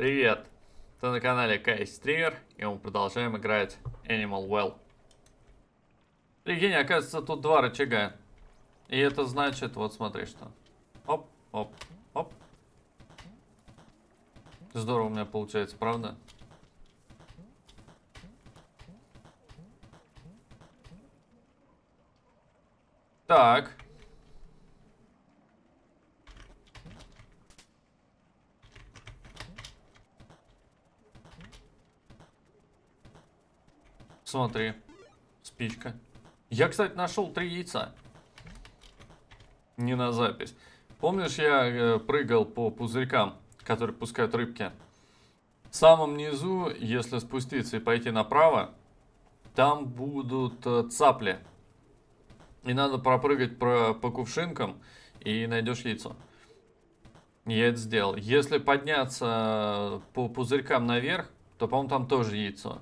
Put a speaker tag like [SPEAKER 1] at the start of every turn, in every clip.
[SPEAKER 1] Привет! Ты на канале Кай Стример, и мы продолжаем играть Animal Well. Прикинь, оказывается, тут два рычага. И это значит, вот смотри что. Оп, оп, оп. Здорово у меня получается, правда? Так. Смотри. Спичка. Я, кстати, нашел три яйца. Не на запись. Помнишь, я э, прыгал по пузырькам, которые пускают рыбки? В самом низу, если спуститься и пойти направо, там будут э, цапли. И надо пропрыгать про, по кувшинкам и найдешь яйцо. Я это сделал. Если подняться по пузырькам наверх, то, по-моему, там тоже яйцо.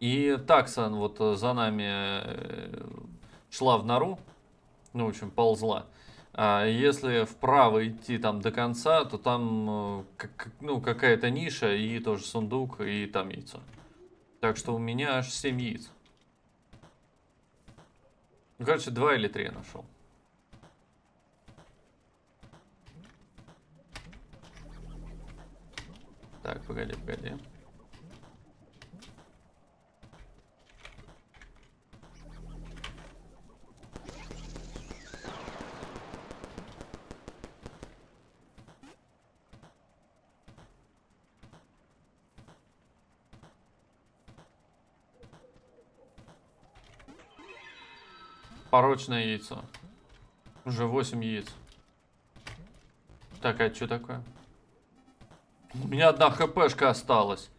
[SPEAKER 1] И такса вот за нами э, шла в нору, ну, в общем, ползла. А если вправо идти там до конца, то там э, ну, какая-то ниша и тоже сундук, и там яйцо. Так что у меня аж 7 яиц. Ну, короче, два или три я нашел. Так, погоди, погоди. Порочное яйцо. Уже 8 яиц. Так, а что такое? У меня одна хпшка осталась.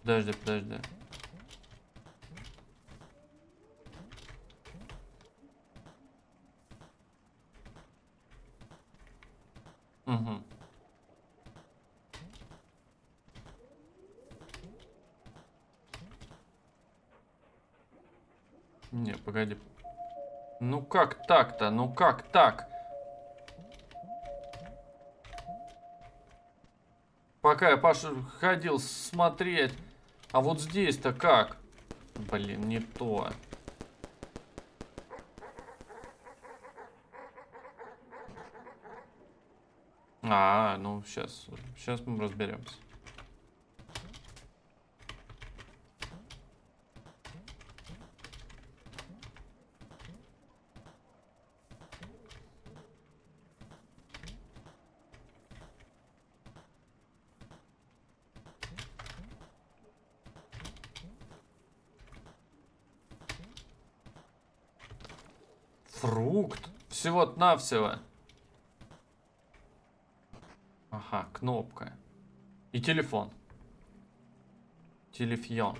[SPEAKER 1] Подожди, подожди. Угу. Не, погоди. Ну как так-то? Ну как так? Пока я Паша ходил смотреть. А вот здесь-то как? Блин, не то. А, ну сейчас, сейчас мы разберемся. Фрукт. Всего-навсего. Ага, кнопка. И телефон. Телефон.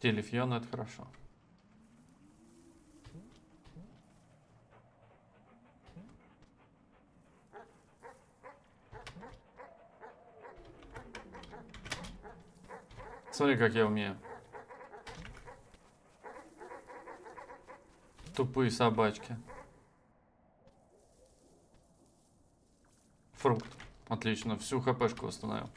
[SPEAKER 1] Телефон это хорошо. Смотри, как я умею. Тупые собачки. Фрукт. Отлично, всю хпшку восстановил.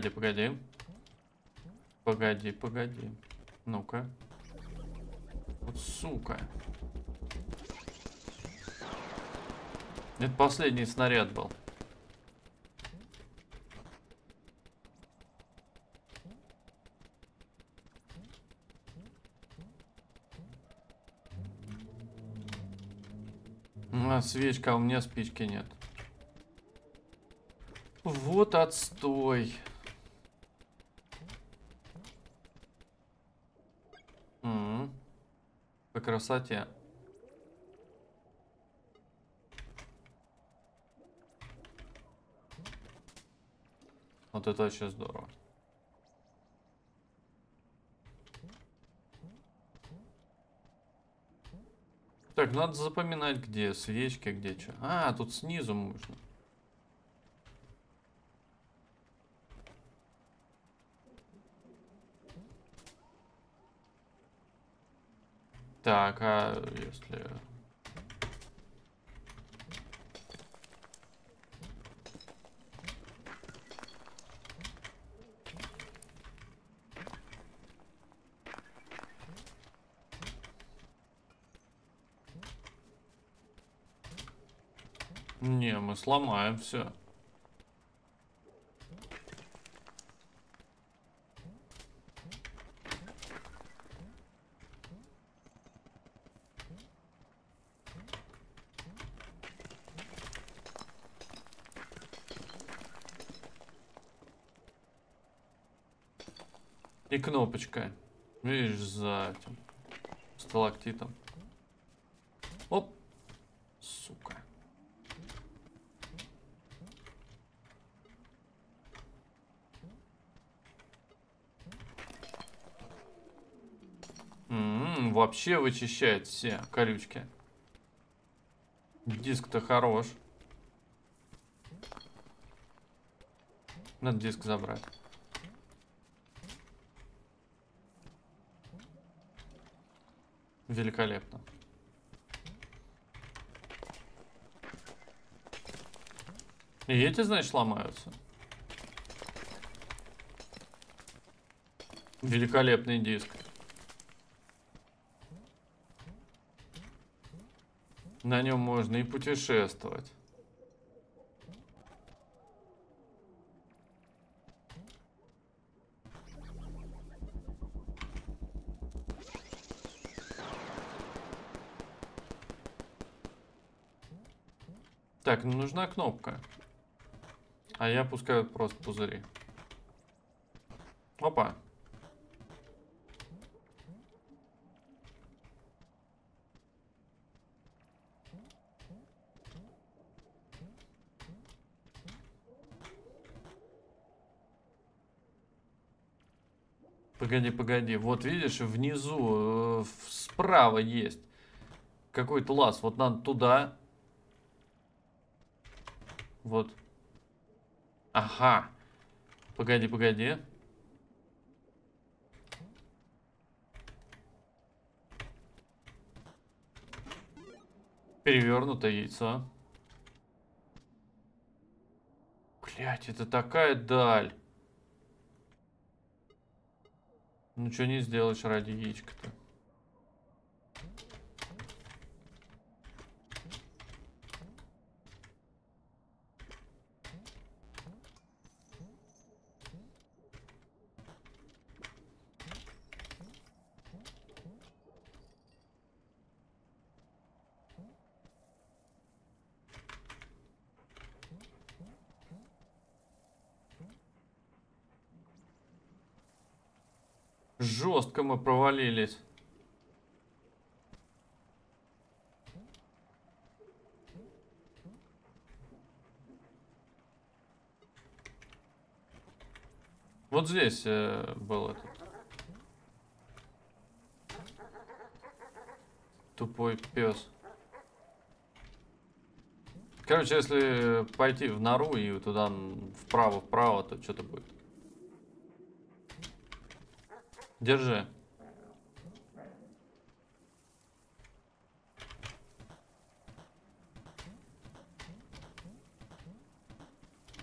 [SPEAKER 1] Погоди, погоди. Погоди, погоди. Ну-ка. Вот сука. Это последний снаряд был. А, свечка, а у меня спички нет. Вот отстой. красоте. Вот это вообще здорово. Так, надо запоминать, где свечки, где что. А, тут снизу можно. Так, а если... Не, мы сломаем все. И кнопочка. Видишь, за этим сталактитом. Оп. Сука. М -м, вообще вычищает все колючки. Диск-то хорош. Надо диск забрать. Великолепно. И эти, значит, ломаются. Великолепный диск. На нем можно и путешествовать. Так, ну нужна кнопка. А я пускаю просто пузыри. Опа. Погоди, погоди. Вот видишь, внизу, э, справа есть какой-то лаз. Вот надо туда. Вот. Ага. Погоди, погоди. Перевернутое яйцо. Блять, это такая даль. Ну что не сделаешь ради яичка-то. Жестко мы провалились. Вот здесь э, был этот. Тупой пес. Короче, если пойти в нору и туда вправо-вправо, то что-то будет. Держи.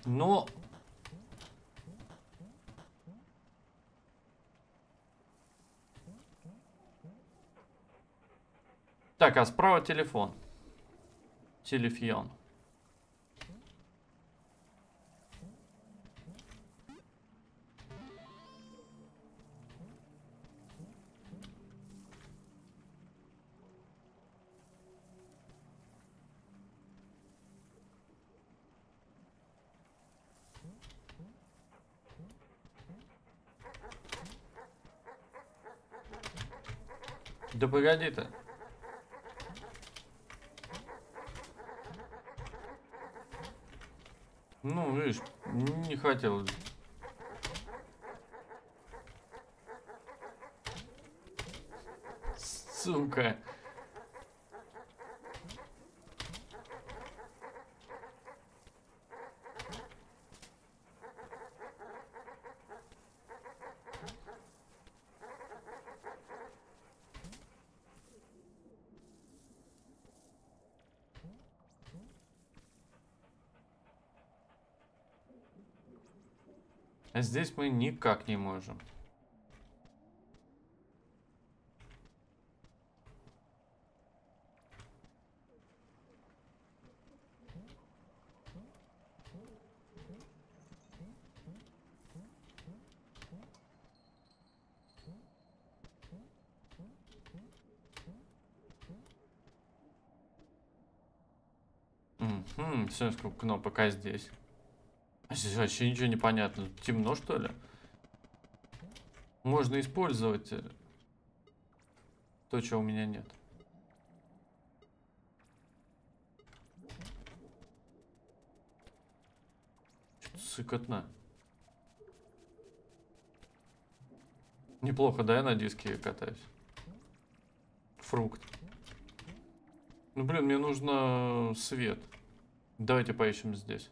[SPEAKER 1] Но... Так, а справа телефон. Телефон. Да погоди не хотел. Сука. А здесь мы никак не можем. Все, сколько кнопок, а здесь? Здесь вообще ничего не понятно. Темно, что ли? Можно использовать э, то, чего у меня нет. Сыкотно. Неплохо, да, я на диске катаюсь. Фрукт. Ну, блин, мне нужно свет. Давайте поищем здесь.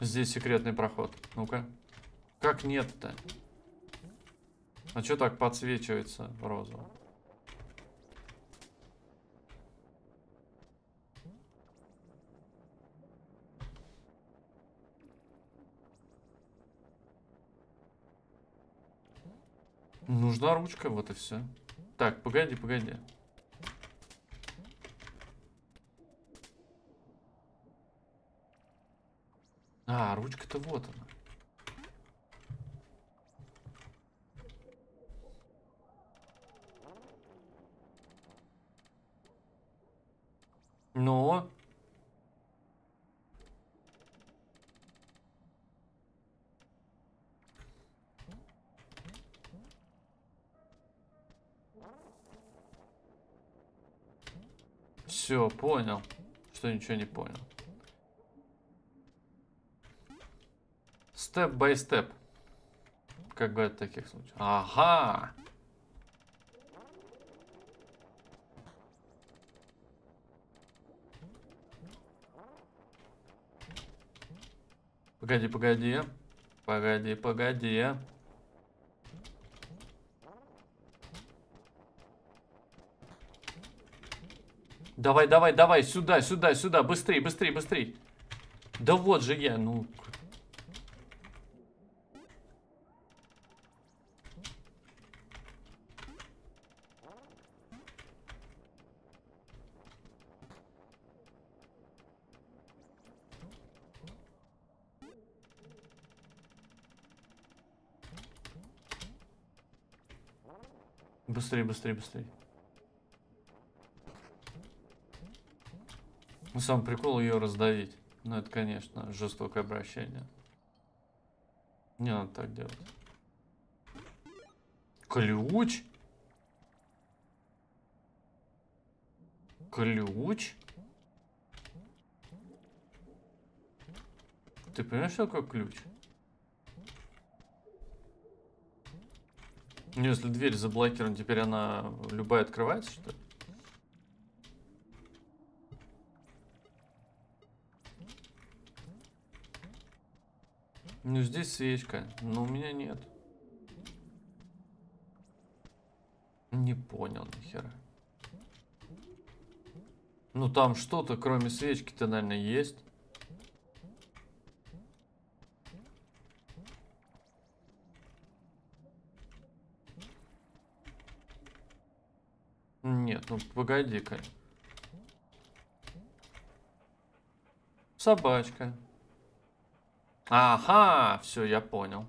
[SPEAKER 1] Здесь секретный проход. Ну-ка. Как нет-то? А что так подсвечивается розово? Нужна ручка, вот и все. Так, погоди, погоди. А, ручка-то вот она. Но... Все, понял, что ничего не понял. Степ бай степ. Как говорят в таких случаях. Ага. Погоди, погоди. Погоди, погоди. Давай, давай, давай, сюда, сюда, сюда, быстрей, быстрей, быстрей. Да вот же я, ну, Быстрее, быстрее, быстрее. Ну, сам прикол ее раздавить. Ну, это, конечно, жестокое обращение. Не надо так делать. Ключ? Ключ? Ты понимаешь, что такое ключ? Ну, если дверь заблокирована, теперь она любая открывается, что ли? Ну, здесь свечка, но у меня нет. Не понял нихера. Ну, там что-то, кроме свечки-то, наверное, есть. Нет, ну погоди-ка. Собачка. Ага, все, я понял.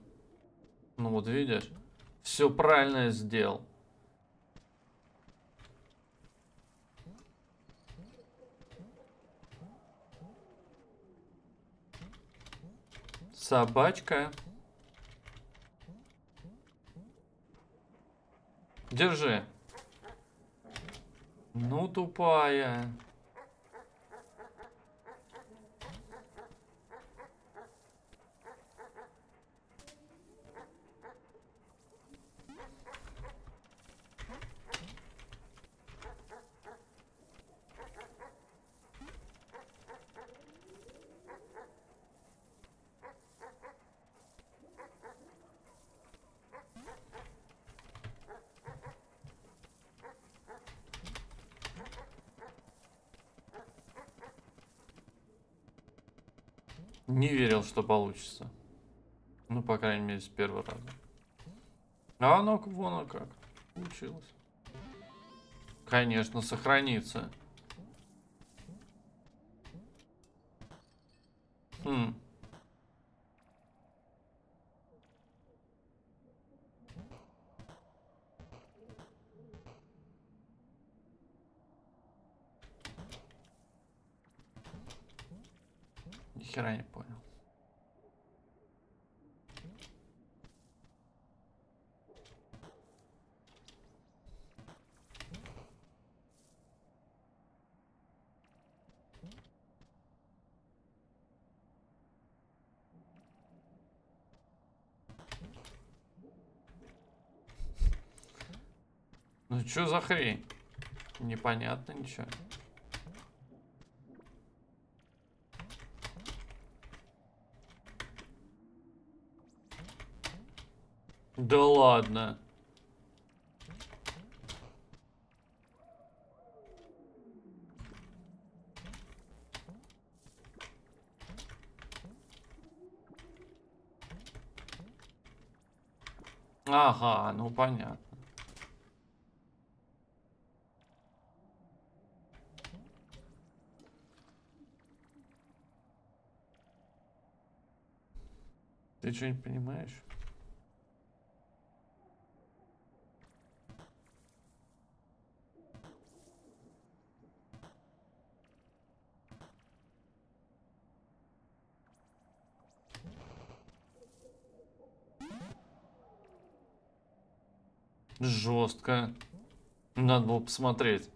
[SPEAKER 1] Ну вот видишь, все правильно сделал. Собачка. Держи. Ну, тупая. Не верил, что получится. Ну, по крайней мере, с первого раза. А оно вон оно как. Получилось. Конечно, сохранится. Хм. Ни хера не понял. Ну что за хрень? Непонятно ничего. Да ладно. Ага, ну понятно. Ты что не понимаешь? Жестко. Надо было посмотреть.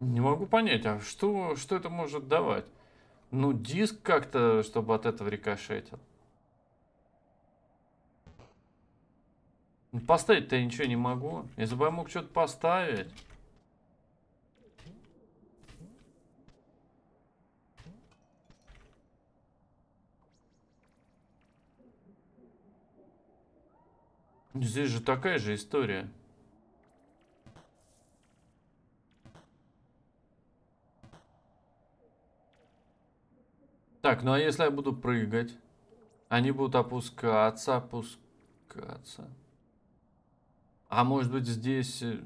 [SPEAKER 1] Не могу понять, а что, что это может давать? Ну, диск как-то, чтобы от этого рикошетил. Поставить-то я ничего не могу. Если бы я мог что-то поставить. Здесь же такая же история. Так, ну а если я буду прыгать? Они будут опускаться, опускаться. А может быть здесь... э,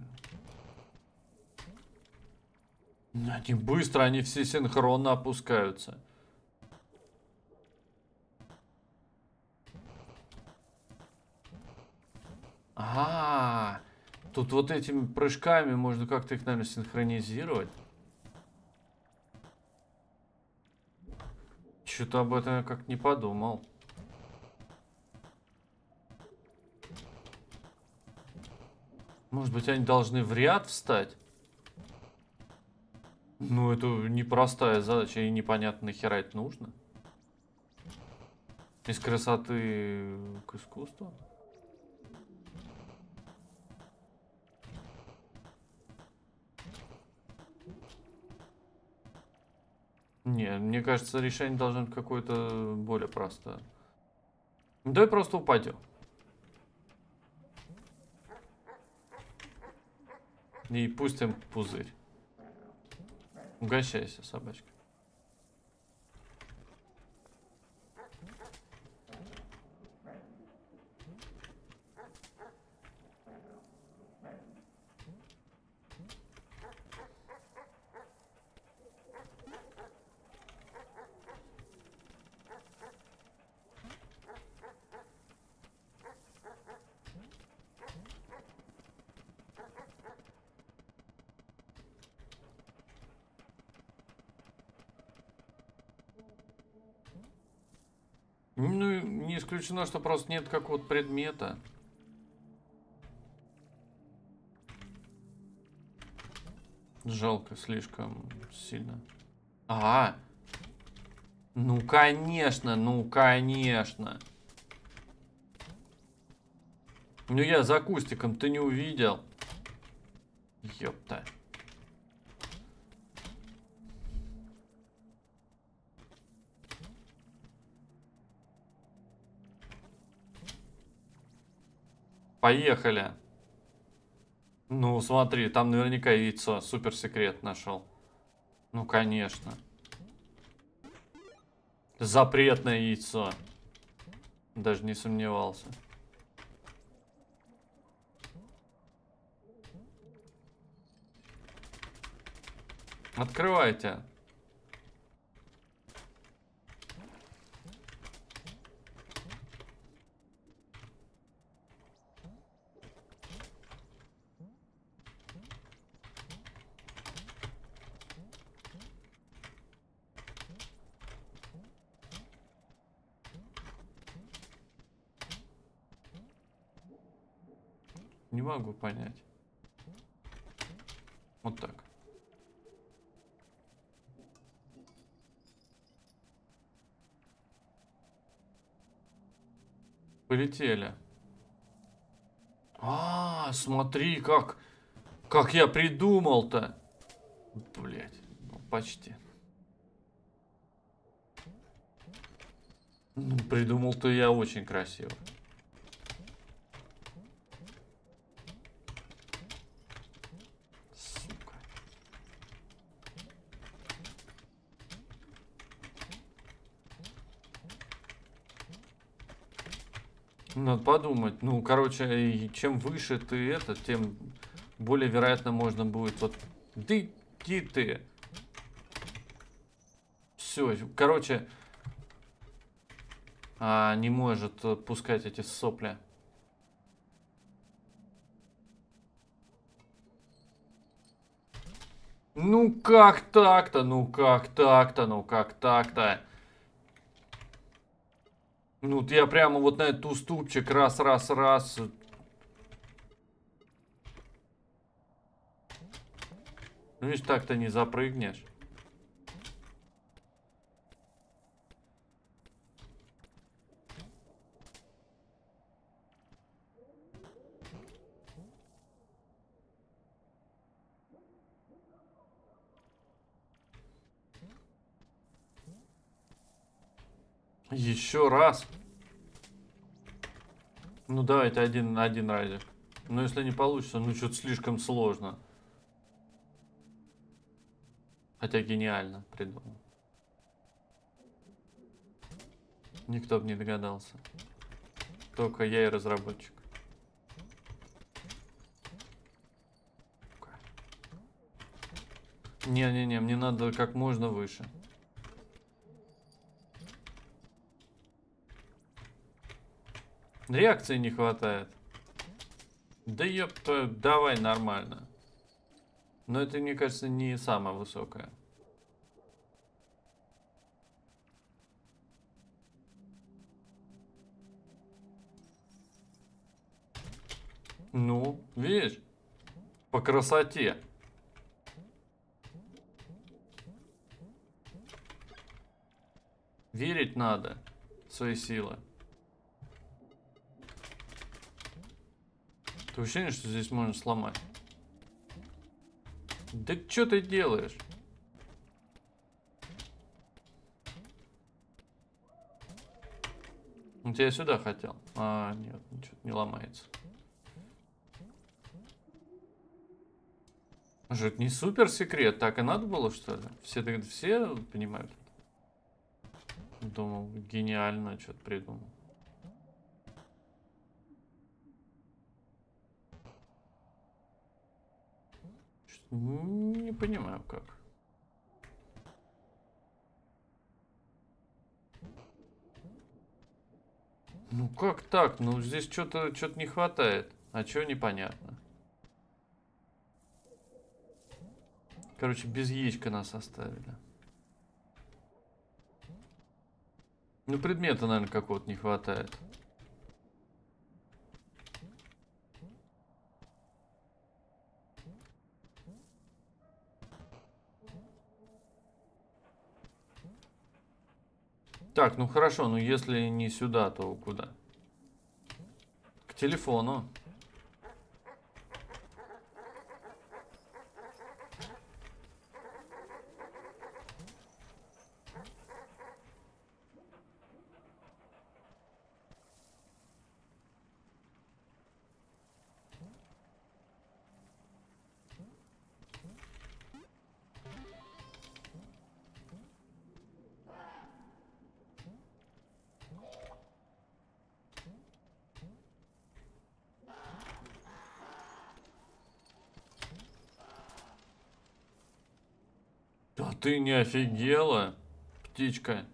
[SPEAKER 1] Они быстро, они все синхронно опускаются. А, -а, -а. тут вот этими прыжками можно как-то их, наверное, синхронизировать. Что-то об этом я как не подумал. Может быть, они должны в ряд встать? Ну, это непростая задача, и непонятно, нахера это нужно. Из красоты к искусству. Не, мне кажется, решение должно быть какое-то более простое. Давай просто упадем. И пустим пузырь. Угощайся, собачка. Ну, не исключено, что просто нет какого-то предмета. Жалко, слишком сильно. А, ну конечно, ну конечно. Ну я за кустиком, ты не увидел. Ёпта. Поехали. Ну, смотри, там наверняка яйцо. Супер секрет нашел. Ну, конечно. Запретное яйцо. Даже не сомневался. Открывайте. Не могу понять. Вот так. Полетели. А, смотри, как... Как я придумал-то. Блять, ну почти. Ну, придумал-то я очень красиво. Надо подумать. Ну, короче, чем выше ты это, тем более вероятно можно будет вот... Да иди ты! Все, короче... А, не может пускать эти сопли. Ну как так-то, ну как так-то, ну как так-то? Ну, вот я прямо вот на этот уступчик раз, раз, раз. Ну, видишь, так-то не запрыгнешь. Еще раз. Ну давайте один на один ради. Но если не получится, ну что-то слишком сложно. Хотя гениально придумал. Никто бы не догадался. Только я и разработчик. Не-не-не, мне надо как можно выше. Реакции не хватает. Да ёпта, давай нормально. Но это, мне кажется, не самая высокая. Ну, видишь? По красоте. Верить надо в свои силы. Ты ощущение, что здесь можно сломать. Да что ты делаешь? Он тебя сюда хотел. А, нет, ничего не ломается. Же это не супер секрет, так и надо было, что ли? Все, все понимают? Думал, гениально что-то придумал. Не понимаю, как. Ну как так? Ну здесь что-то что-то не хватает. А чего непонятно. Короче, без яичка нас оставили. Ну предмета, наверное, какого-то не хватает. Так, ну хорошо, ну если не сюда, то куда? К телефону. Ты не офигела, птичка.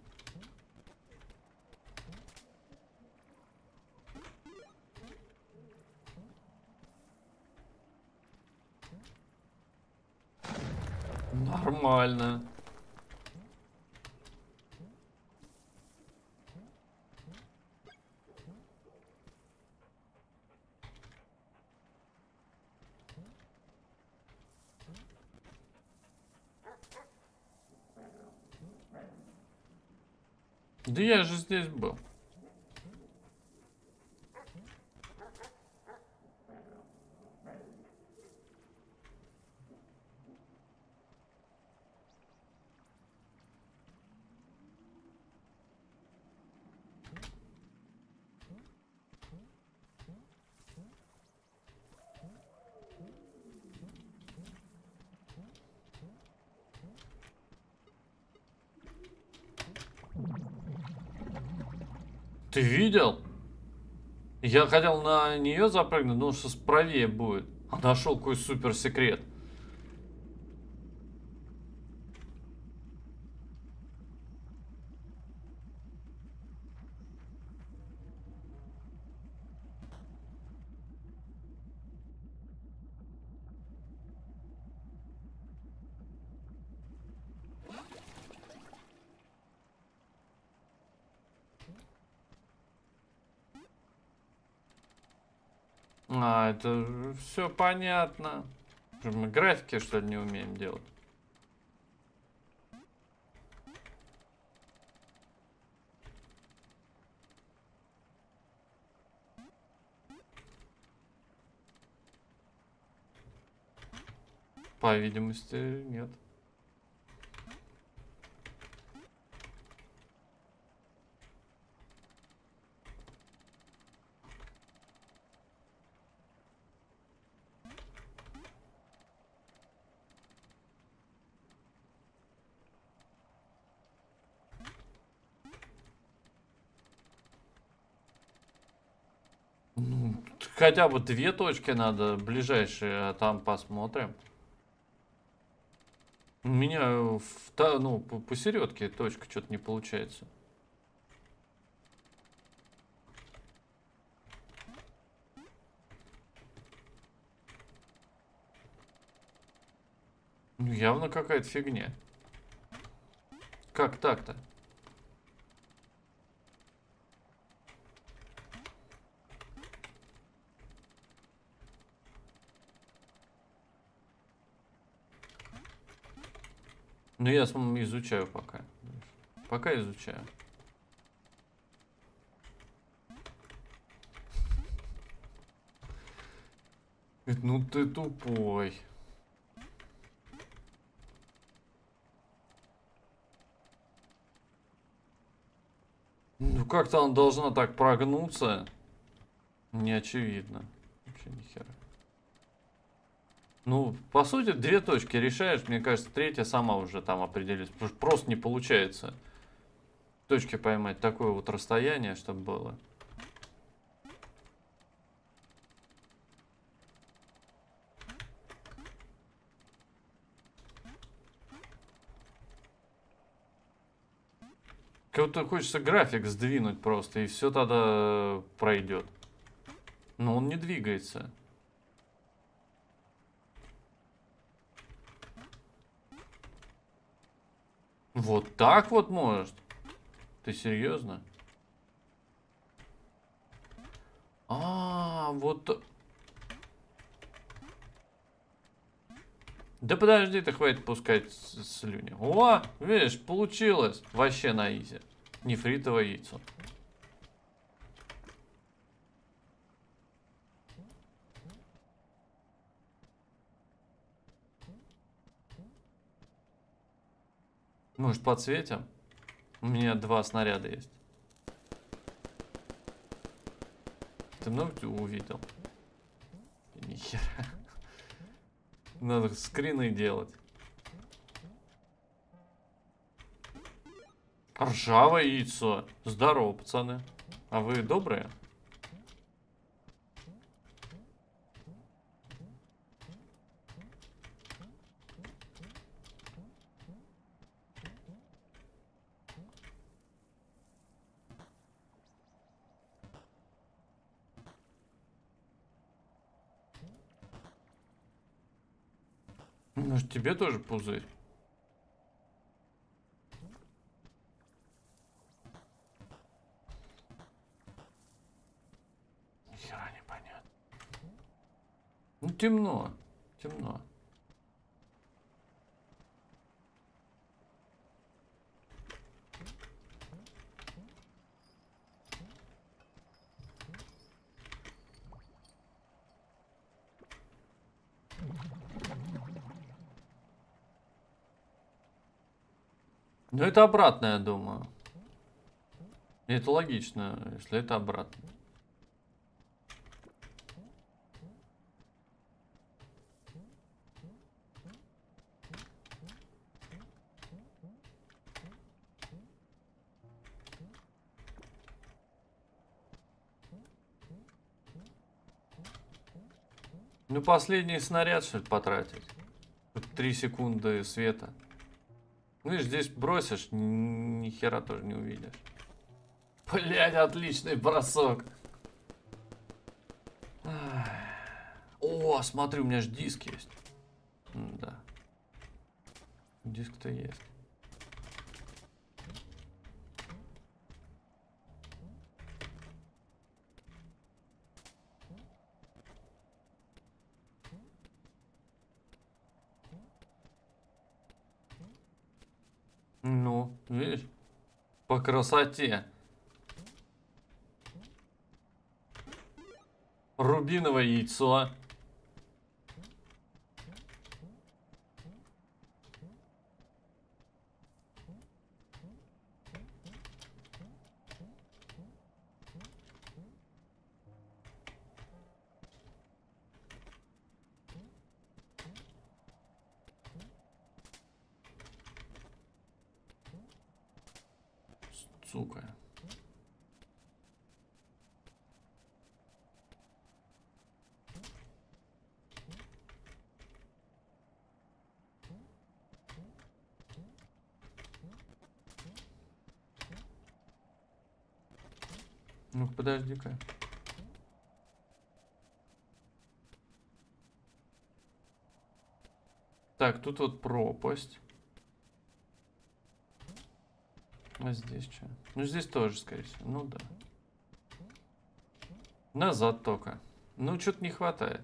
[SPEAKER 1] Нормально. Да я же здесь был. Ты видел? Я хотел на нее запрыгнуть, но что справее будет. А нашел какой супер секрет. А, это все понятно. Мы графики, что ли, не умеем делать? По видимости, нет. Хотя бы две точки надо, ближайшие, а там посмотрим. У меня, в, ну, посередке точка что-то не получается. Ну, явно какая-то фигня. Как так-то? Ну, я изучаю пока. Пока изучаю. Ну ты тупой. Ну как-то она должна так прогнуться. Не очевидно. Вообще ни хера. Ну, по сути, две точки решаешь, мне кажется, третья сама уже там определится. Просто не получается точки поймать такое вот расстояние, чтобы было. Как-то хочется график сдвинуть просто, и все тогда пройдет. Но он не двигается. Вот так вот может? Ты серьезно? А, вот... Да подожди, ты хватит пускать слюни. О, видишь, получилось. Вообще на изи. Нефритовое яйцо. Может, подсветим? У меня два снаряда есть. Ты много увидел? Нихера. Надо скрины делать. Ржавое яйцо. Здорово, пацаны. А вы добрые? Может тебе тоже пузырь? Нихера непонятно. Ну темно, темно. Ну это обратно, я думаю. Это логично, если это обратно. Ну, последний снаряд, что ли, потратить? Три секунды света. Ну, видишь, здесь бросишь, ни хера тоже не увидишь. Блять, отличный бросок. О, смотри, у меня же диск есть. да. Диск-то есть. Ну, видишь? По красоте. Рубиновое яйцо. Сука. Подожди-ка. Так, тут вот пропасть. А здесь что? Ну, здесь тоже, скорее всего. Ну, да. Назад только. Ну, что-то не хватает.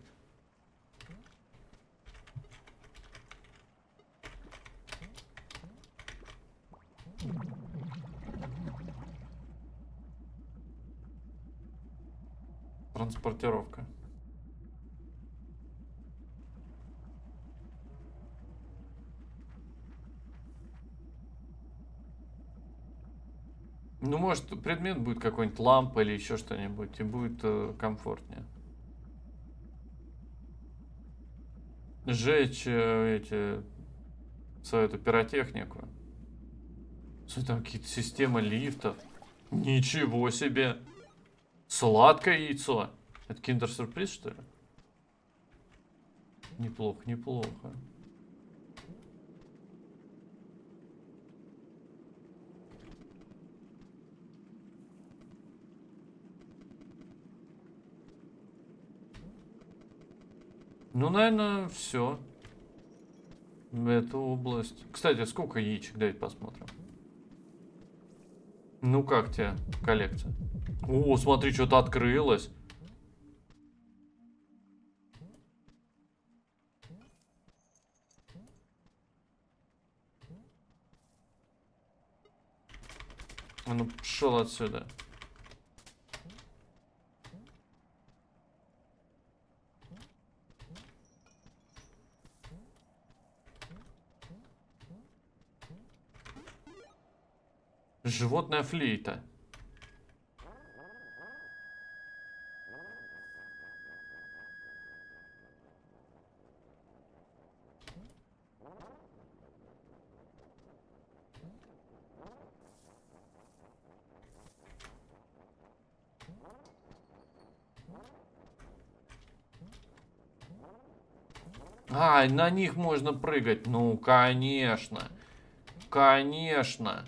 [SPEAKER 1] Транспортировка. Ну, может, предмет будет какой-нибудь лампа или еще что-нибудь, и будет э, комфортнее. Сжечь э, эти свою эту пиротехнику. Что там какие-то системы лифтов? Ничего себе! Сладкое яйцо. Это киндер-сюрприз, что ли? Неплохо, неплохо. Ну, наверное, все. Эту область. Кстати, сколько яичек? Давайте посмотрим. Ну, как тебе коллекция? О, смотри, что-то открылось. А ну, пошел отсюда. Животная флейта. А, на них можно прыгать. Ну, конечно. Конечно.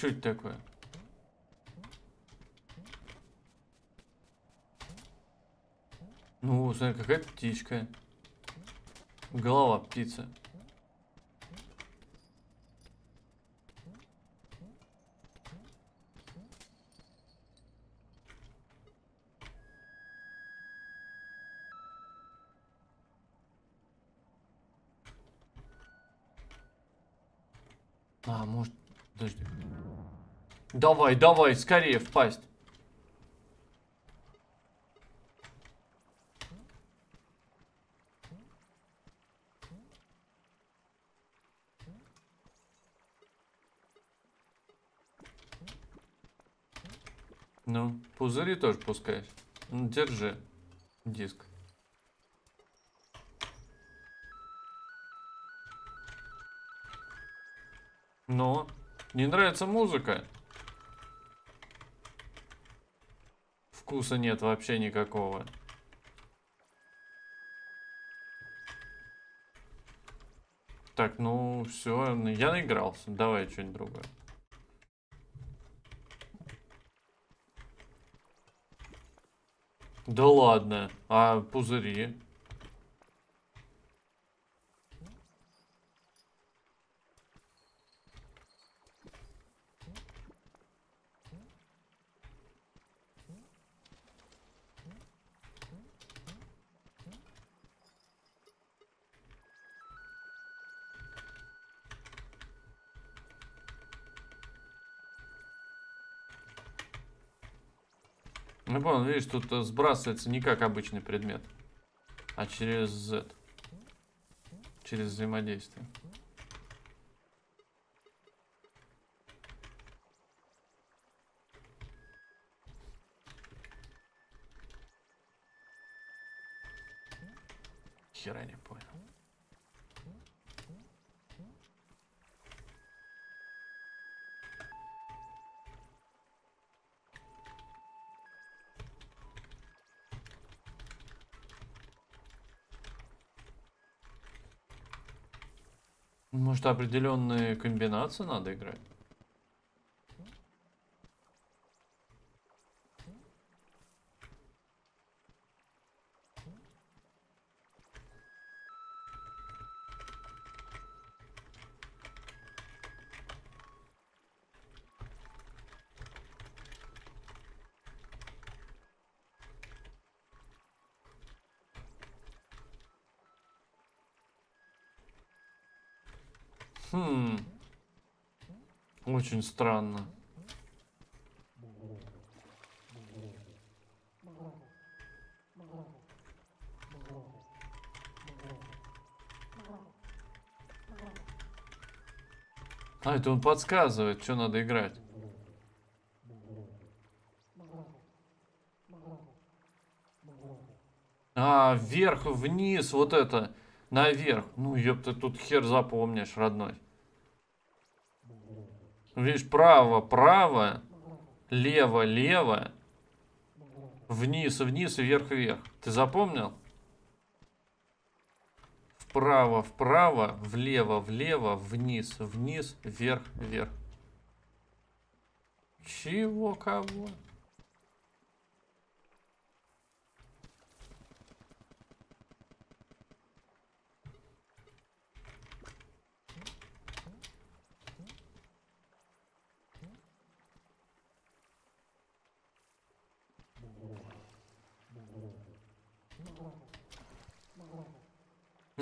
[SPEAKER 1] Что это такое? Ну, смотри, какая птичка. Голова птицы. А, может... Подожди. Давай, давай, скорее впасть. Ну, пузыри тоже пускаешь. Ну, держи диск. Но, не нравится музыка? Вкуса нет вообще никакого. Так, ну все, я наигрался. Давай что-нибудь другое. Да ладно. А пузыри? Понял, видишь, тут э, сбрасывается не как обычный предмет, а через Z. Через взаимодействие. Может, определенные комбинации надо играть? Хм. Очень странно. А, это он подсказывает, что надо играть. А, вверх, вниз, вот это. Наверх. Ну, ёпта, тут хер запомнишь, родной. Видишь, право, право, лево, лево, вниз, вниз, вверх, вверх. Ты запомнил? Вправо, вправо, влево, влево, вниз, вниз, вверх, вверх. Чего, кого?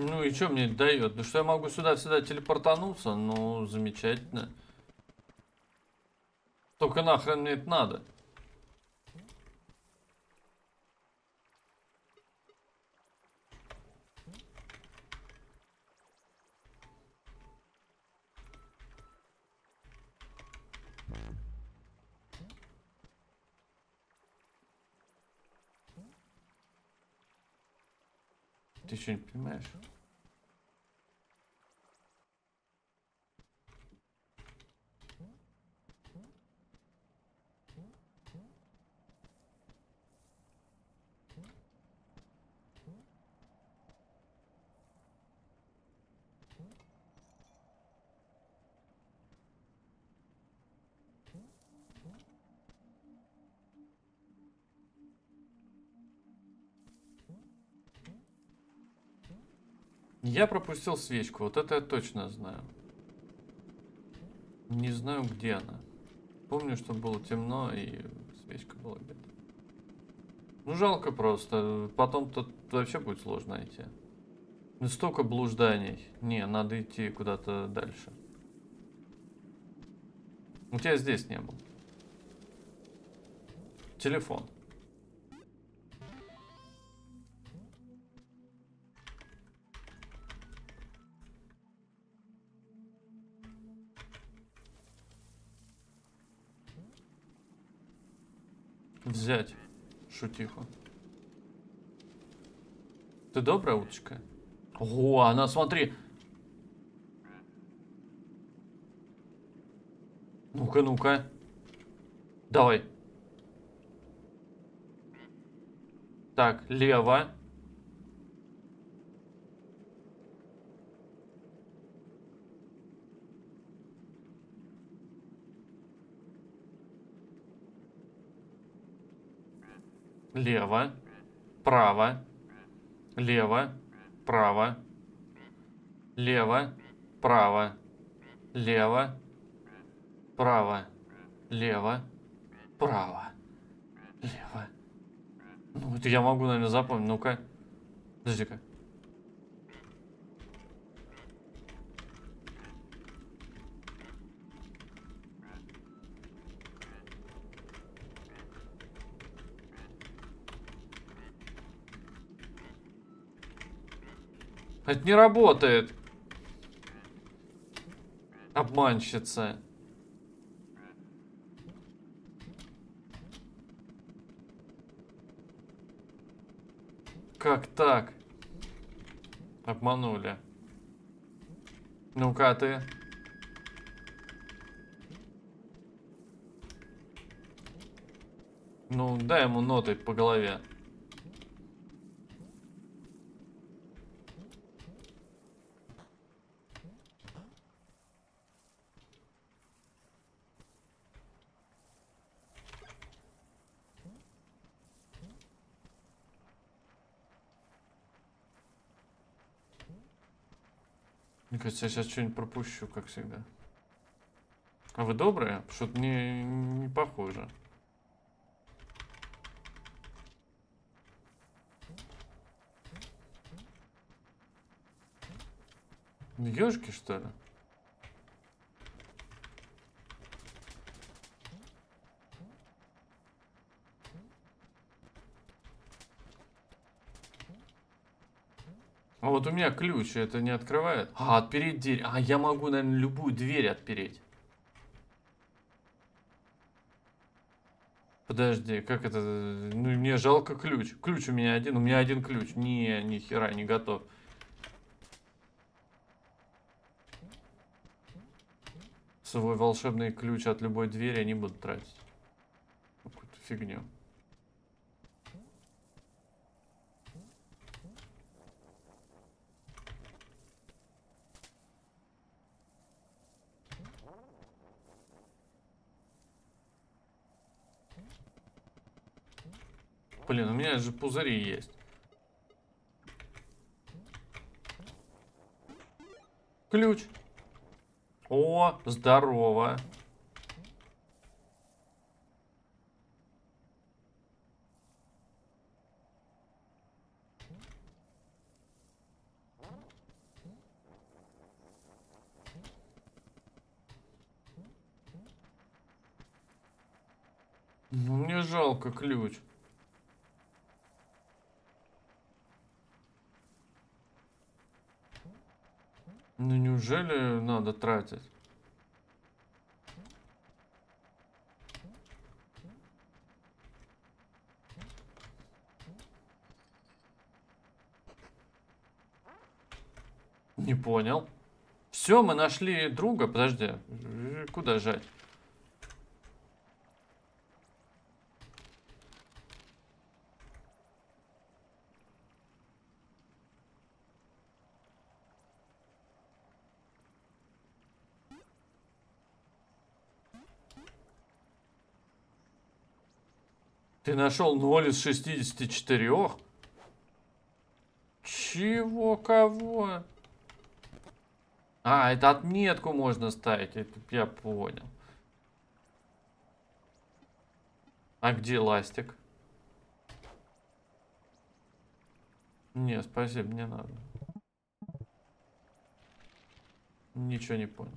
[SPEAKER 1] Ну и что мне дает? Ну что я могу сюда всегда телепортануться? Ну, замечательно. Только нахрен мне это надо? Ты что, не понимаешь? Я пропустил свечку, вот это я точно знаю. Не знаю, где она. Помню, что было темно и свечка была где-то. Ну, жалко просто. Потом тут вообще будет сложно найти. Ну, столько блужданий. Не, надо идти куда-то дальше. У тебя здесь не был. Телефон. Взять шутиху. Ты добрая уточка? О, она, смотри. Ну-ка, ну-ка. Давай. Так, лево. Лево, право, лево, право, лево, право, лево, право, лево, право, лево. Ну, это я могу, наверное, запомнить. Ну-ка. Подожди-ка. Это не работает. Обманщица. Как так? Обманули. Ну-ка ты. Ну, дай ему ноты по голове. Мне кажется, я сейчас что-нибудь пропущу, как всегда. А вы добрые? Что-то не, не похоже. Ёшки, что ли? А вот у меня ключ, это не открывает? А, отпереть дверь. А, я могу, наверное, любую дверь отпереть. Подожди, как это? Ну, мне жалко ключ. Ключ у меня один, у меня один ключ. Не, ни хера не готов. Свой волшебный ключ от любой двери они будут тратить. Какую-то фигню. Блин, у меня же пузыри есть. Ключ. О, здорово. Ну, мне жалко ключ. Ну неужели надо тратить? Не понял. Все, мы нашли друга. Подожди. Куда жать? Ты нашел 0 из 64? Чего? Кого? А, это отметку можно ставить. Это я понял. А где ластик? Не, спасибо, не надо. Ничего не понял.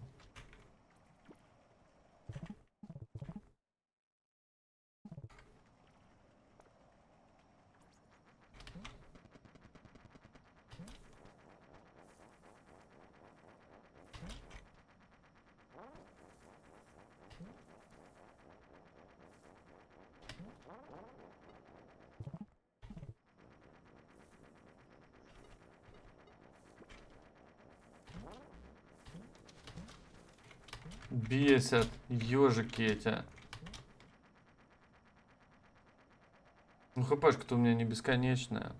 [SPEAKER 1] Бесят ежики эти. Ну хпшка-то у меня не бесконечная.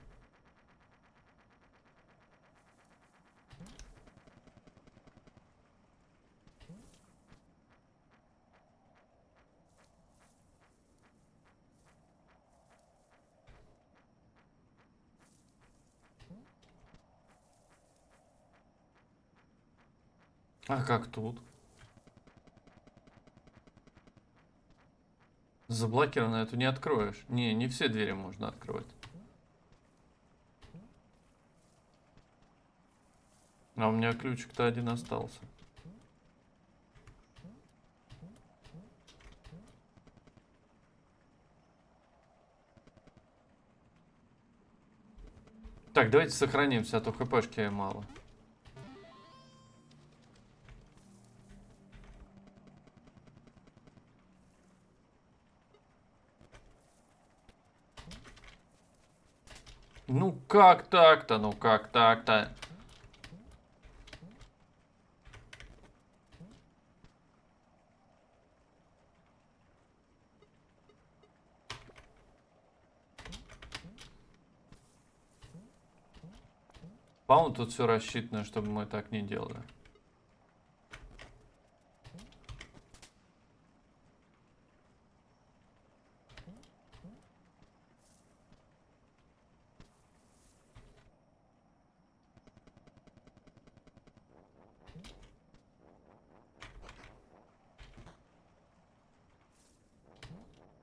[SPEAKER 1] А как тут? Заблокировано, эту не откроешь. Не, не все двери можно открывать. А у меня ключик-то один остался. Так, давайте сохранимся, а то хпшки мало. Ну как так-то? Ну как так-то? По-моему, тут все рассчитано, чтобы мы так не делали.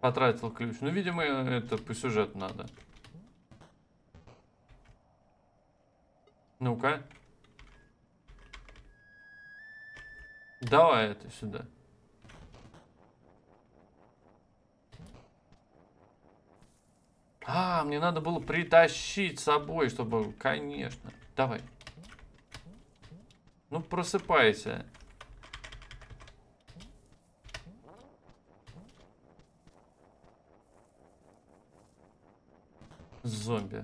[SPEAKER 1] Потратил ключ. Ну, видимо, это по сюжету надо. Ну-ка. Давай это сюда. А, мне надо было притащить с собой, чтобы... Конечно. Давай. Ну, просыпайся. Зомби.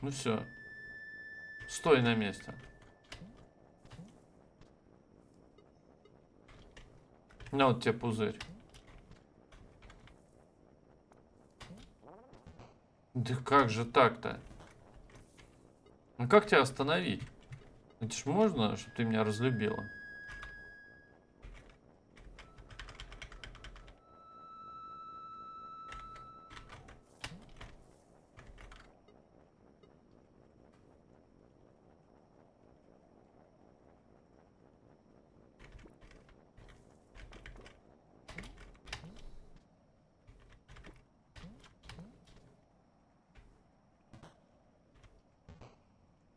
[SPEAKER 1] Ну все. Стой на месте. На вот тебе пузырь. Да как же так-то? Ну как тебя остановить? Это ж можно, чтобы ты меня разлюбила?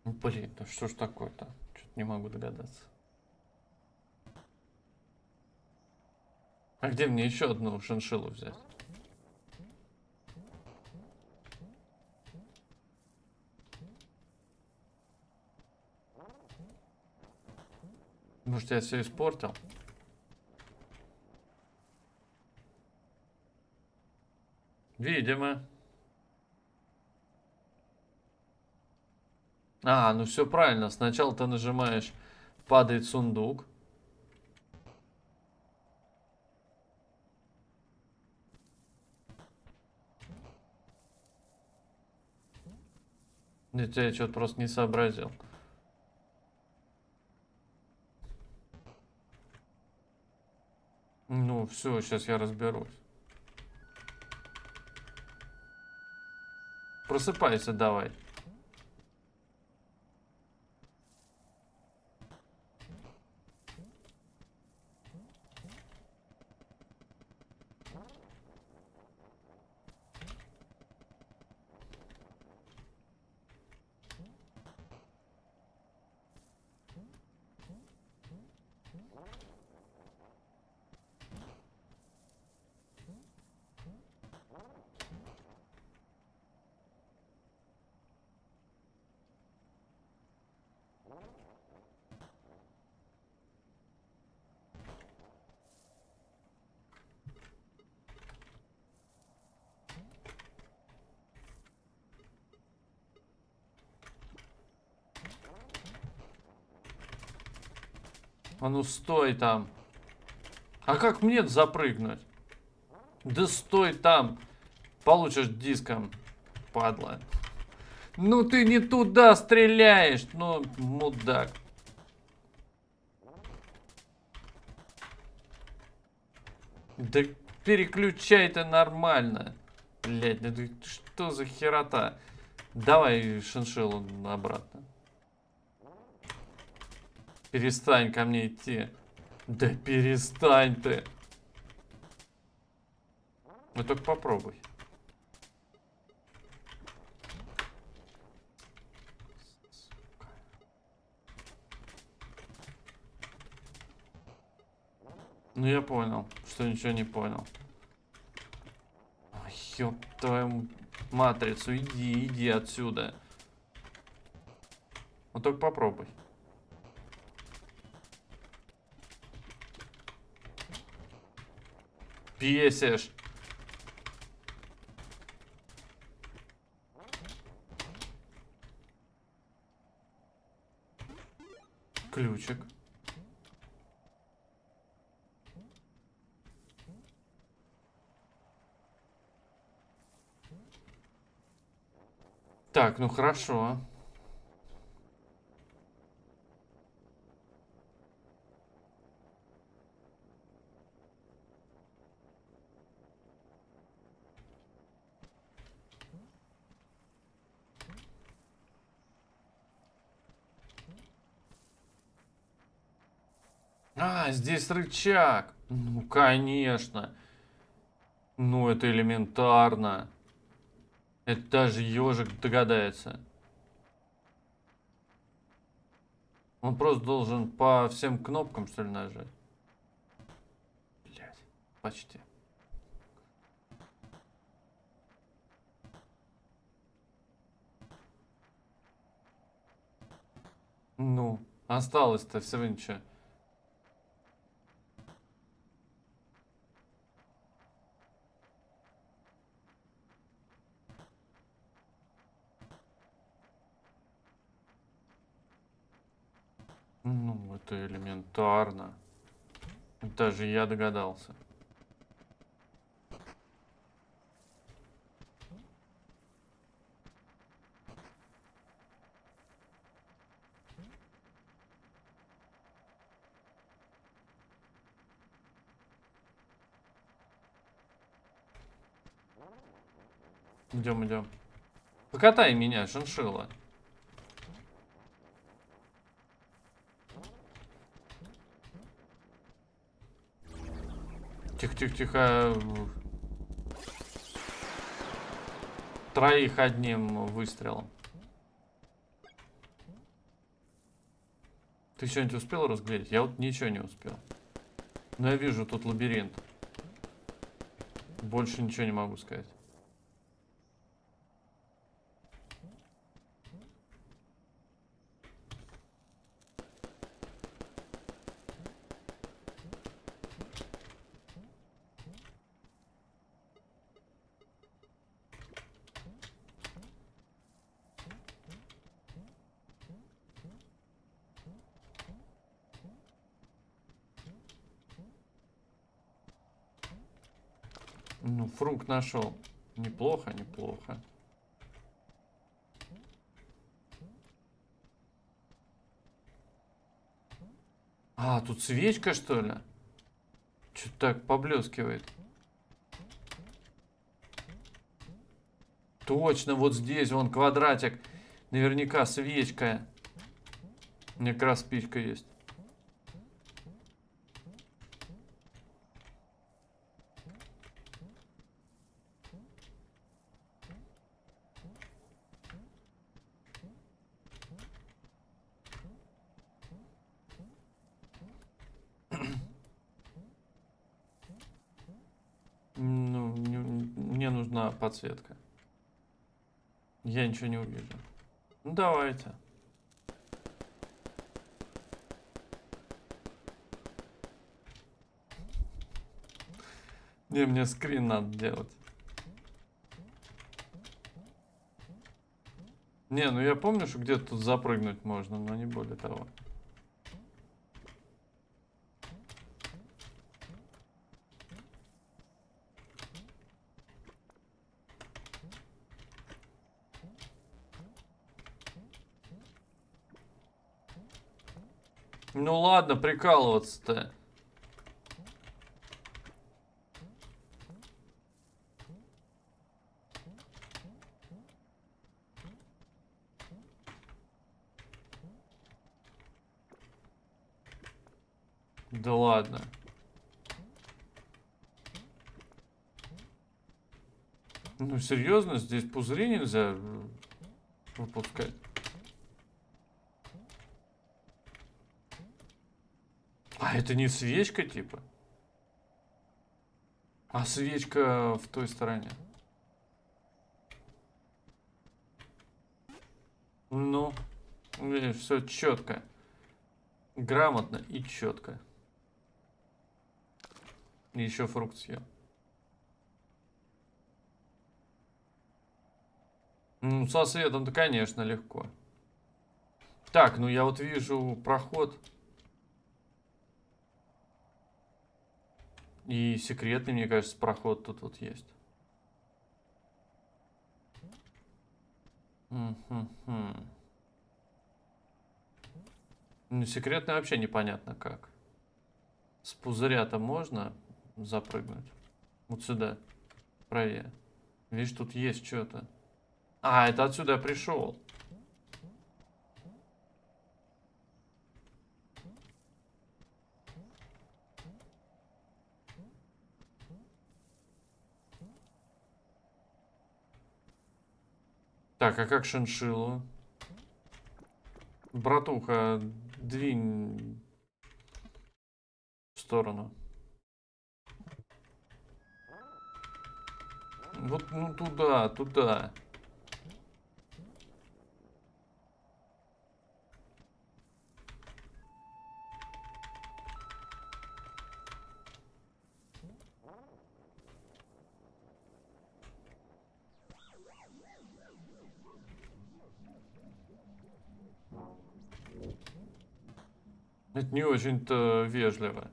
[SPEAKER 1] Блин, да что ж такое-то? Что-то не могу догадаться. А где мне еще одну шиншилу взять? Может, я все испортил? Видимо. А, ну все правильно. Сначала ты нажимаешь падает сундук. Нет, я что-то просто не сообразил. Ну, все, сейчас я разберусь. Просыпайся давай. А ну стой там. А как мне запрыгнуть? Да стой там. Получишь диском, падла. Ну ты не туда стреляешь, ну, мудак. Да переключай ты нормально. Блять, ну что за херота? Давай шиншиллу обратно. Перестань ко мне идти. Да перестань ты. Ну только попробуй. Ну я понял, что ничего не понял. Ёб твою матрицу, иди, иди отсюда. Ну только попробуй. Бесишь. Ключик. Так, ну хорошо. Здесь рычаг. Ну, конечно. Ну, это элементарно. Это даже ежик догадается. Он просто должен по всем кнопкам, что ли, нажать. Блять, почти. Ну, осталось-то всего ничего. Ну, это элементарно. Даже я догадался. Идем, идем. Покатай меня, шиншилла. Тихо-тихо-тихо. Троих одним выстрелом. Ты что-нибудь успел разглядеть? Я вот ничего не успел. Но я вижу тут лабиринт. Больше ничего не могу сказать. Фрукт нашел. Неплохо, неплохо. А, тут свечка, что ли? Что-то так поблескивает. Точно, вот здесь, вон квадратик. Наверняка свечка. У меня как раз спичка есть. Ну, не- мне нужна подсветка. Я ничего не увижу. Ну, давайте. Не, мне скрин надо делать. Не, ну я помню, что где-то тут запрыгнуть можно, но не более того. Ну ладно, прикалываться-то. Да ладно. Ну серьезно, здесь пузыри нельзя выпускать. А это не свечка типа? А свечка в той стороне. Ну, все четко. Грамотно и четко. Еще фрукт съел. Ну, со светом-то, конечно, легко. Так, ну я вот вижу проход. И секретный, мне кажется, проход тут вот есть. Ну, секретный вообще непонятно как. С пузыря-то можно запрыгнуть? Вот сюда. Правее. Видишь, тут есть что-то. А, это отсюда я пришел. Так, а как шиншиллу? Братуха, двинь в сторону. Вот, ну туда, туда. Это не очень-то вежливо.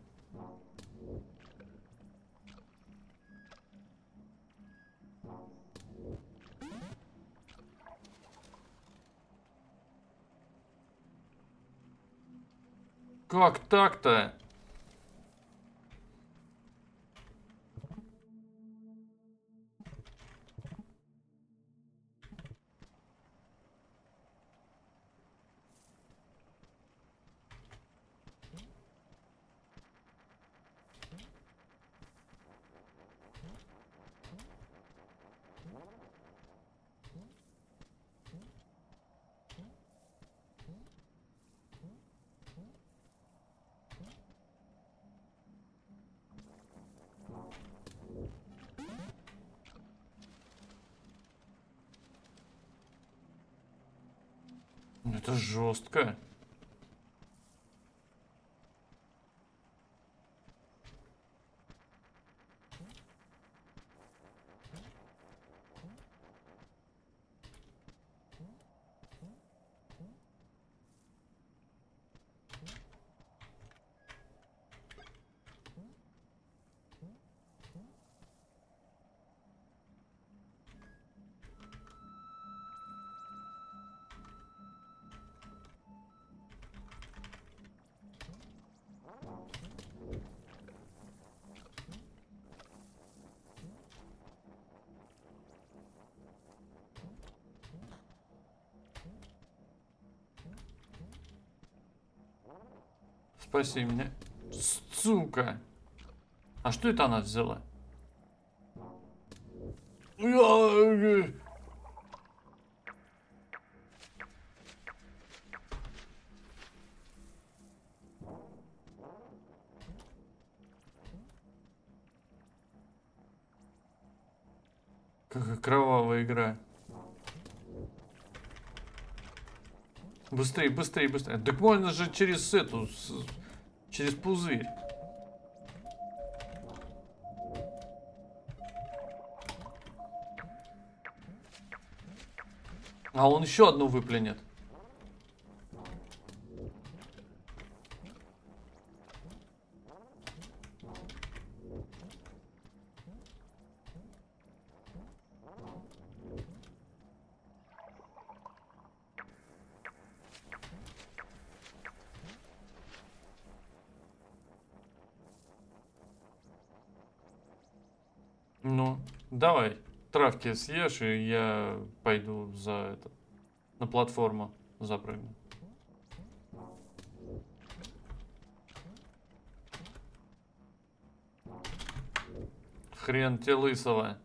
[SPEAKER 1] Как так-то? Жестко. Спаси меня. Сука. А что это она взяла? Я- Какая кровавая игра. Быстрее, быстрее, быстрее. Так можно же через эту, через пузырь. А он еще одну выплюнет. Травки съешь, и я пойду за это, на платформу запрыгну. Хрен тебе лысого.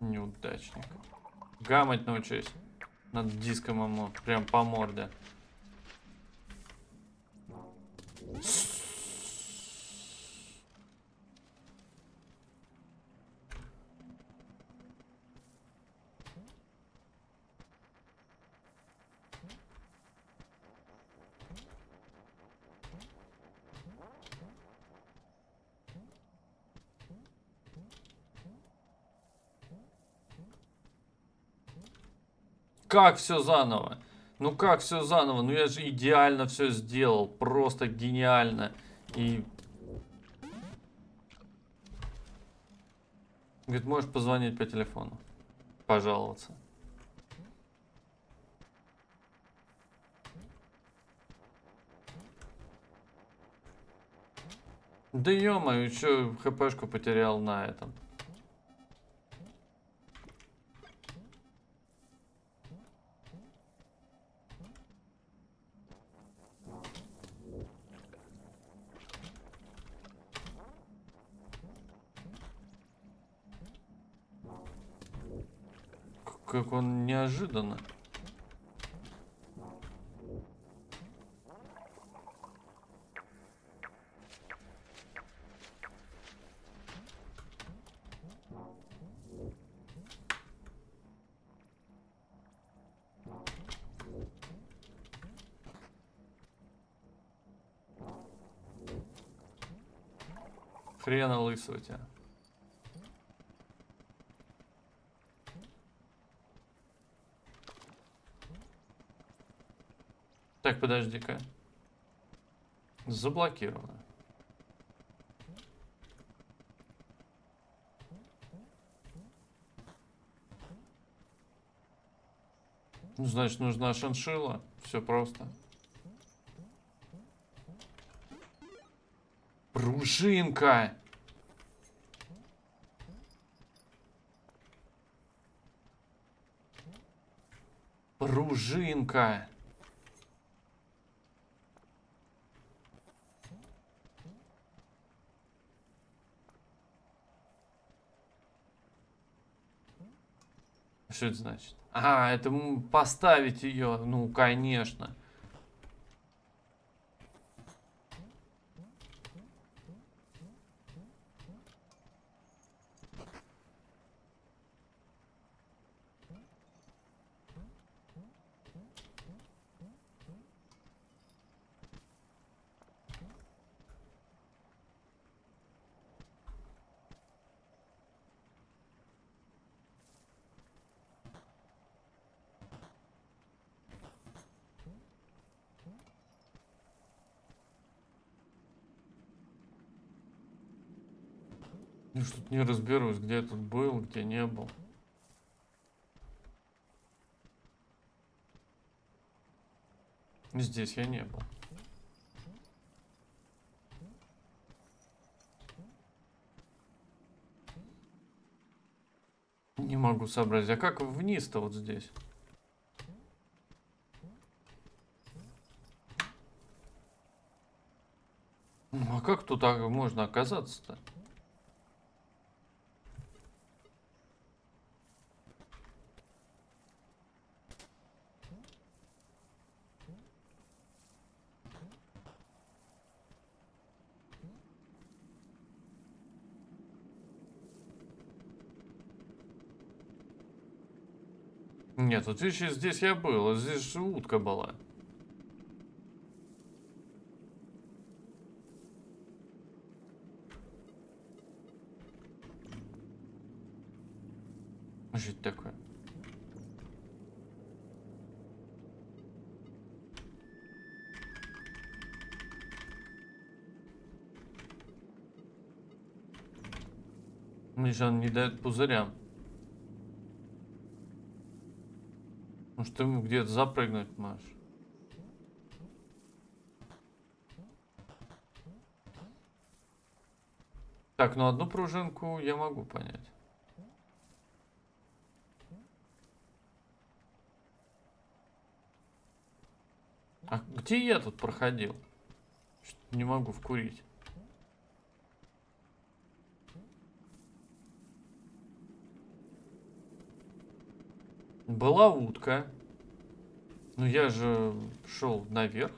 [SPEAKER 1] Неудачник. Гамать научись. Над диском ему, прям по морде. Как все заново? Ну как все заново? Ну я же идеально все сделал. Просто гениально. И... Говорит, можешь позвонить по телефону. Пожаловаться. Да ё-моё, еще хпшку потерял на этом. К- Как он неожиданно. Хрена лысого тебя. Подожди-ка. Заблокировано. Ну, значит, нужна шиншила. Все просто. Пружинка! Пружинка! Что это значит? А, это поставить ее. Ну, конечно. Я ж тут не разберусь, где тут был, где не был. Здесь я не был. Не могу сообразить. А как вниз-то вот здесь? Ну, а как тут так можно оказаться-то? Нет, вот видишь, здесь я был, а здесь же утка была. Жить такое. Мне же он не дает пузырям. Может, ты где-то запрыгнуть можешь? Так, ну одну пружинку я могу понять. А где я тут проходил? Не могу вкурить. Была утка. Ну я же шел наверх.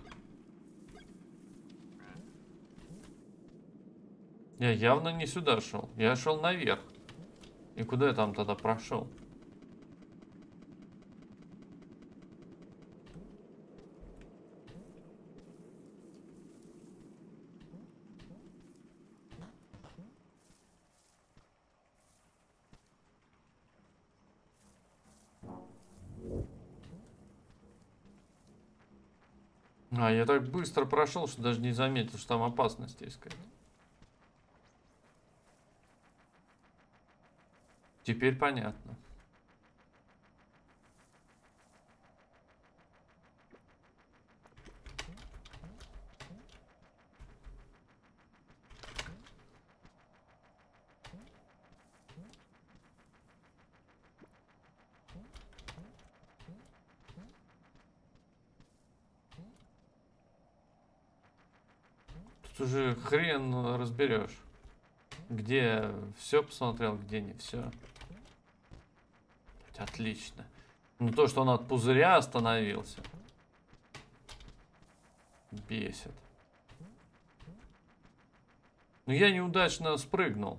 [SPEAKER 1] Я явно не сюда шел. Я шел наверх. И куда я там тогда прошел? А, я так быстро прошел, что даже не заметил, что там опасности искать. Теперь понятно. Тут уже хрен разберешь. Где все посмотрел, где не все. Отлично. Ну то, что он от пузыря остановился. Бесит. Но я неудачно спрыгнул.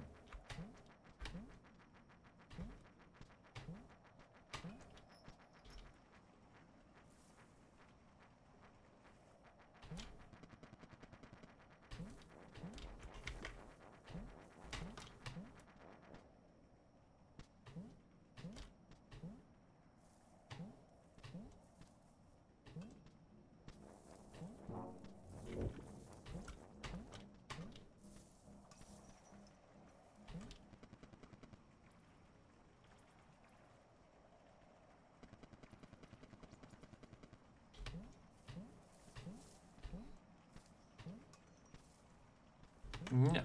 [SPEAKER 1] Не.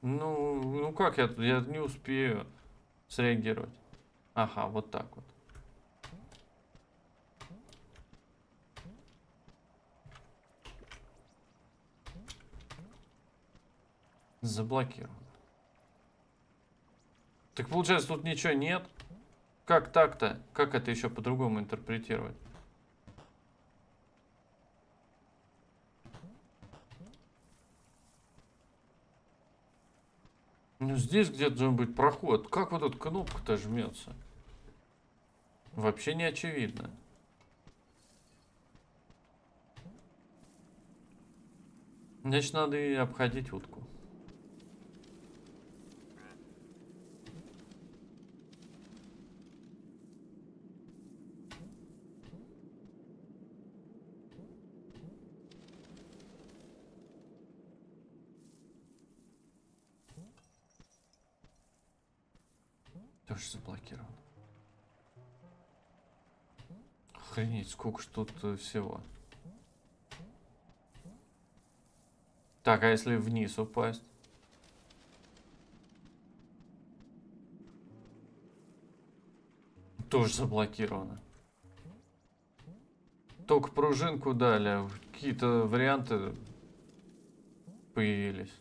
[SPEAKER 1] Ну, ну как я? Я не успею среагировать. Ага, вот так вот. Заблокировано. Так получается, тут ничего нет? Как так-то? Как это еще по-другому интерпретировать? Ну здесь где-то должен быть проход. Как вот эта кнопка-то жмется? Вообще не очевидно. Значит, надо и обходить утку. Тоже заблокировано. Охренеть, сколько ж тут э, всего. Так, а если вниз упасть? Тоже заблокировано. Только пружинку дали, а какие-то варианты появились.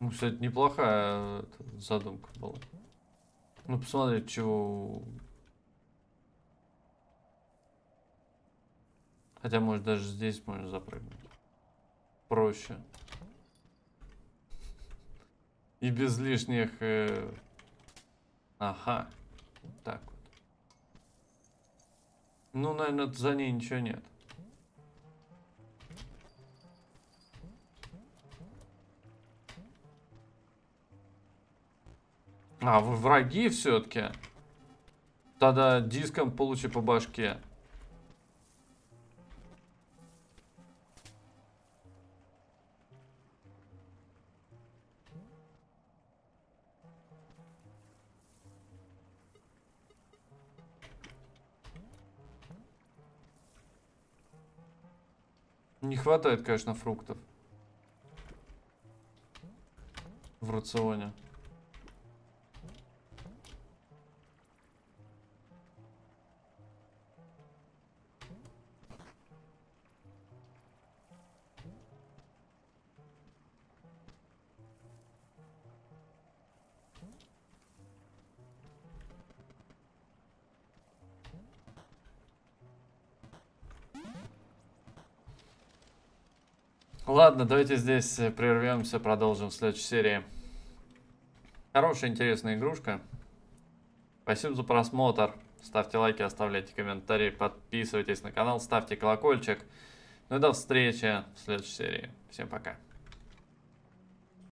[SPEAKER 1] Ну, кстати, неплохая задумка была. Ну, посмотри, чего... Хотя, может, даже здесь можно запрыгнуть. Проще. И без лишних... Э... Ага. Так вот. Ну, наверное, за ней ничего нет. А, вы враги все-таки? Тогда диском получи по башке. Не хватает, конечно, фруктов в рационе. Ладно, давайте здесь прервемся, продолжим в следующей серии. Хорошая, интересная игрушка. Спасибо за просмотр. Ставьте лайки, оставляйте комментарии, подписывайтесь на канал, ставьте колокольчик. Ну и до встречи в следующей серии. Всем пока.